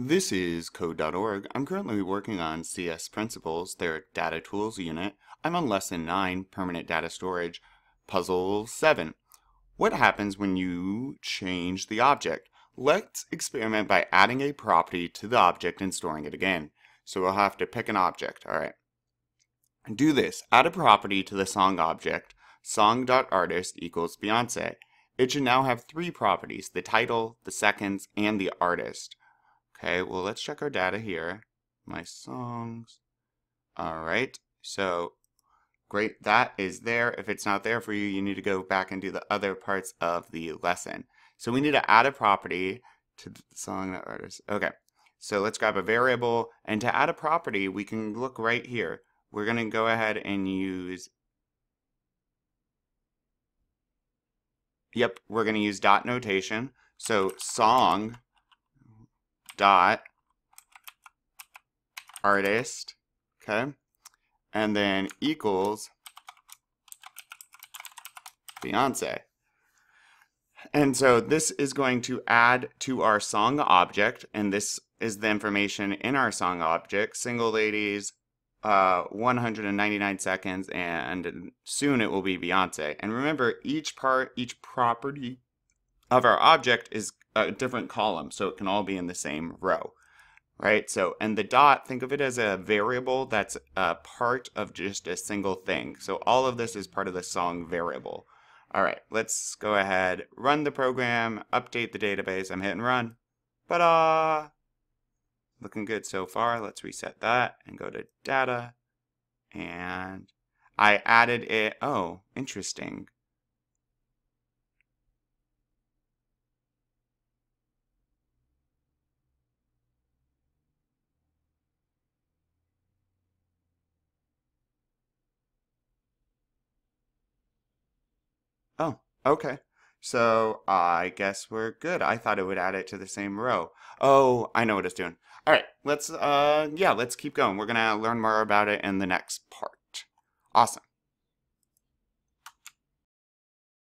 This is Code.org. I'm currently working on CS Principles, their data tools unit. I'm on lesson 9, permanent data storage, puzzle 7. What happens when you change the object? Let's experiment by adding a property to the object and storing it again. So we'll have to pick an object. All right. Do this. Add a property to the song object, song.artist equals Beyonce. It should now have three properties, the title, the seconds, and the artist. Okay, well, let's check our data here. My songs. All right, so great, that is there. If it's not there for you, you need to go back and do the other parts of the lesson. So we need to add a property to the song that artist. Okay, so let's grab a variable, and to add a property, we can look right here. We're going to go ahead and use Yep, we're going to use dot notation. So song dot artist, okay? And then equals Beyonce. And so this is going to add to our song object, and this is the information in our song object, single ladies, uh, 199 seconds, and soon it will be Beyonce. And remember, each part, each property of our object is a different column, so it can all be in the same row, right? So, and the dot, think of it as a variable that's a part of just a single thing. So all of this is part of the song variable. All right, let's go ahead, run the program, update the database. I'm hitting run. Ta-da! Looking good so far. Let's reset that and go to data. And I added it. Oh, interesting. Oh, okay. So I guess we're good. I thought it would add it to the same row. Oh, I know what it's doing. All right, let's, uh, yeah, let's keep going. We're going to learn more about it in the next part. Awesome.